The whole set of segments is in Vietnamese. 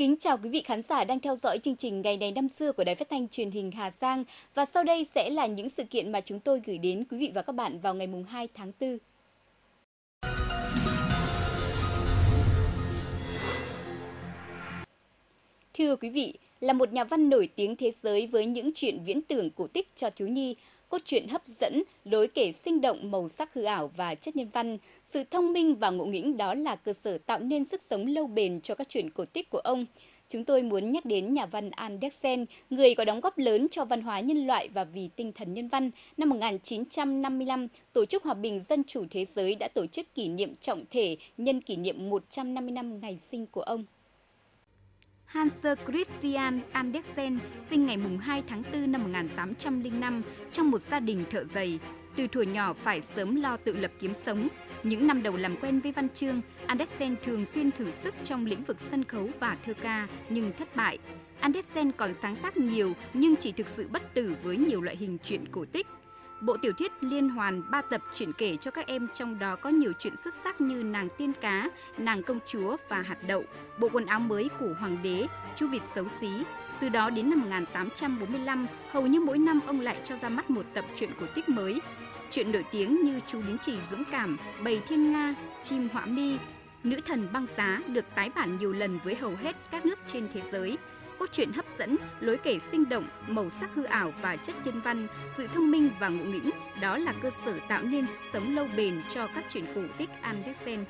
Kính chào quý vị khán giả đang theo dõi chương trình Ngày này năm xưa của Đài Phát thanh Truyền hình Hà Giang và sau đây sẽ là những sự kiện mà chúng tôi gửi đến quý vị và các bạn vào ngày mùng 2 tháng 4. Thưa quý vị, là một nhà văn nổi tiếng thế giới với những chuyện viễn tưởng cổ tích cho thiếu nhi, cốt truyện hấp dẫn, lối kể sinh động, màu sắc hư ảo và chất nhân văn, sự thông minh và ngộ nghĩnh đó là cơ sở tạo nên sức sống lâu bền cho các truyện cổ tích của ông. Chúng tôi muốn nhắc đến nhà văn Andersen, người có đóng góp lớn cho văn hóa nhân loại và vì tinh thần nhân văn. Năm 1955, Tổ chức Hòa bình Dân chủ Thế giới đã tổ chức kỷ niệm trọng thể nhân kỷ niệm 150 năm ngày sinh của ông. Hans Christian Andersen sinh ngày 2 tháng 4 năm 1805 trong một gia đình thợ giày. Từ thuở nhỏ phải sớm lo tự lập kiếm sống. Những năm đầu làm quen với văn chương, Andersen thường xuyên thử sức trong lĩnh vực sân khấu và thơ ca nhưng thất bại. Andersen còn sáng tác nhiều nhưng chỉ thực sự bất tử với nhiều loại hình truyện cổ tích. Bộ tiểu thuyết liên hoàn ba tập chuyển kể cho các em trong đó có nhiều chuyện xuất sắc như Nàng tiên cá, Nàng công chúa và Hạt đậu, Bộ quần áo mới của Hoàng đế, Chú vịt xấu xí. Từ đó đến năm 1845, hầu như mỗi năm ông lại cho ra mắt một tập truyện cổ tích mới. Chuyện nổi tiếng như Chú Lính Chỉ Dũng Cảm, Bầy Thiên Nga, Chim Họa Mi, Nữ thần băng giá được tái bản nhiều lần với hầu hết các nước trên thế giới cốt truyện hấp dẫn, lối kể sinh động, màu sắc hư ảo và chất nhân văn, sự thông minh và ngụ nghĩnh, đó là cơ sở tạo nên sức sống lâu bền cho các truyện cổ tích Andersen.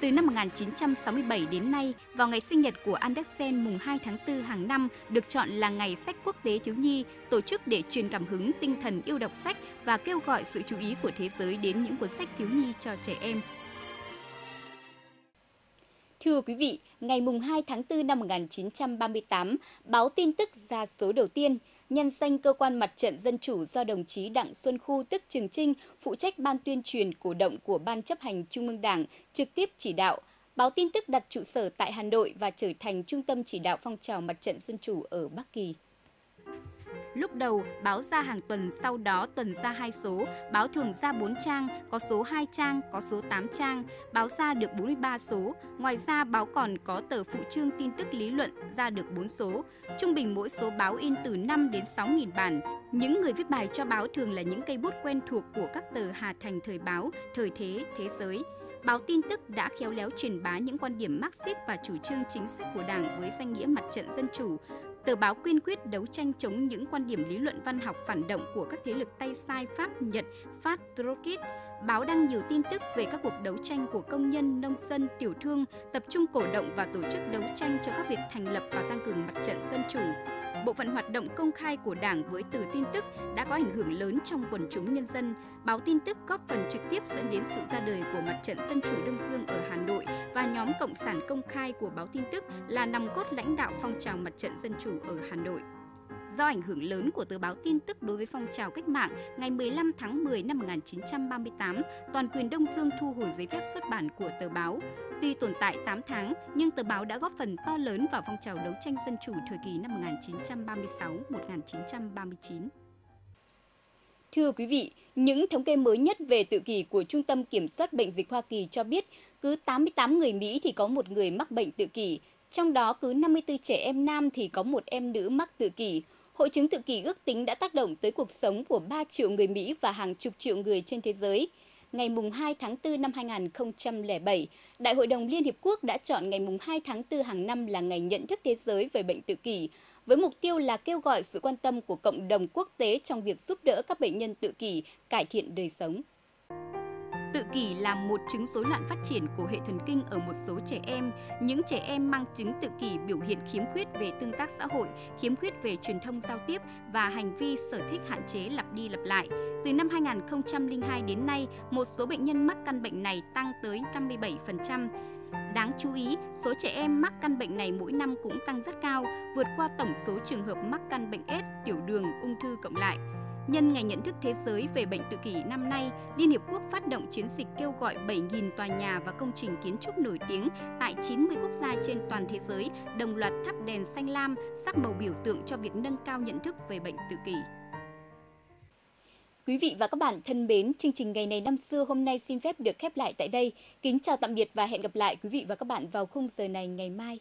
Từ năm 1967 đến nay, vào ngày sinh nhật của Andersen mùng 2 tháng 4 hàng năm được chọn là ngày sách quốc tế thiếu nhi, tổ chức để truyền cảm hứng tinh thần yêu đọc sách và kêu gọi sự chú ý của thế giới đến những cuốn sách thiếu nhi cho trẻ em. Thưa quý vị, ngày 2 tháng 4 năm 1938, báo tin tức ra số đầu tiên, nhân danh cơ quan mặt trận dân chủ do đồng chí Đặng Xuân Khu tức Trường Trinh phụ trách ban tuyên truyền cổ động của Ban chấp hành Trung ương Đảng trực tiếp chỉ đạo. Báo tin tức đặt trụ sở tại Hà Nội và trở thành trung tâm chỉ đạo phong trào mặt trận dân chủ ở Bắc Kỳ. Lúc đầu, báo ra hàng tuần, sau đó tuần ra hai số, báo thường ra 4 trang, có số 2 trang, có số 8 trang, báo ra được 43 số. Ngoài ra, báo còn có tờ phụ trương tin tức lý luận ra được 4 số. Trung bình mỗi số báo in từ 5 đến 6 nghìn bản. Những người viết bài cho báo thường là những cây bút quen thuộc của các tờ Hà Thành Thời báo, Thời Thế, Thế Giới. Báo tin tức đã khéo léo truyền bá những quan điểm Marxist và chủ trương chính sách của Đảng với danh nghĩa mặt trận dân chủ, Tờ báo kiên quyết đấu tranh chống những quan điểm lý luận văn học phản động của các thế lực tay sai Pháp, Nhật, Phát, Trotsky. Báo đăng nhiều tin tức về các cuộc đấu tranh của công nhân, nông dân, tiểu thương, tập trung cổ động và tổ chức đấu tranh cho các việc thành lập và tăng cường mặt trận dân chủ, bộ phận hoạt động công khai của Đảng với từ tin tức đã có ảnh hưởng lớn trong quần chúng nhân dân. Báo tin tức góp phần trực tiếp dẫn đến sự ra đời của Mặt trận Dân chủ Đông Dương ở Hà Nội và nhóm Cộng sản công khai của báo tin tức là nòng cốt lãnh đạo phong trào Mặt trận Dân chủ ở Hà Nội. Do ảnh hưởng lớn của tờ báo tin tức đối với phong trào cách mạng, ngày 15 tháng 10 năm 1938, toàn quyền Đông Dương thu hồi giấy phép xuất bản của tờ báo. Tuy tồn tại 8 tháng, nhưng tờ báo đã góp phần to lớn vào phong trào đấu tranh dân chủ thời kỳ năm 1936-1939. Thưa quý vị, những thống kê mới nhất về tự kỷ của Trung tâm Kiểm soát Bệnh dịch Hoa Kỳ cho biết cứ 88 người Mỹ thì có một người mắc bệnh tự kỷ, trong đó cứ 54 trẻ em nam thì có một em nữ mắc tự kỷ. Hội chứng tự kỷ ước tính đã tác động tới cuộc sống của 3 triệu người Mỹ và hàng chục triệu người trên thế giới. Ngày 2 tháng 4 năm 2007, Đại hội đồng Liên Hiệp Quốc đã chọn ngày 2 tháng 4 hàng năm là ngày nhận thức thế giới về bệnh tự kỷ, với mục tiêu là kêu gọi sự quan tâm của cộng đồng quốc tế trong việc giúp đỡ các bệnh nhân tự kỷ cải thiện đời sống. Tự kỷ là một chứng rối loạn phát triển của hệ thần kinh ở một số trẻ em. Những trẻ em mang chứng tự kỷ biểu hiện khiếm khuyết về tương tác xã hội, khiếm khuyết về truyền thông giao tiếp và hành vi sở thích hạn chế lặp đi lặp lại. Từ năm 2002 đến nay, một số bệnh nhân mắc căn bệnh này tăng tới 57%. Đáng chú ý, số trẻ em mắc căn bệnh này mỗi năm cũng tăng rất cao, vượt qua tổng số trường hợp mắc căn bệnh S, tiểu đường, ung thư cộng lại. Nhân ngày nhận thức thế giới về bệnh tự kỷ năm nay, Liên Hiệp Quốc phát động chiến dịch kêu gọi 7.000 tòa nhà và công trình kiến trúc nổi tiếng tại 90 quốc gia trên toàn thế giới đồng loạt thắp đèn xanh lam, sắc màu biểu tượng cho việc nâng cao nhận thức về bệnh tự kỷ. Quý vị và các bạn thân mến, chương trình ngày này năm xưa hôm nay xin phép được khép lại tại đây. Kính chào tạm biệt và hẹn gặp lại quý vị và các bạn vào khung giờ này ngày mai.